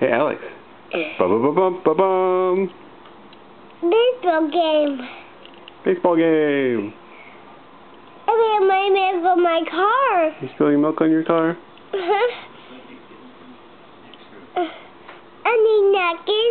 Hey, Alex. Bum bum bum bum bum. Baseball game. Baseball game. I spilled my milk on my car. You spilling milk on your car? Uh huh. I need napkins.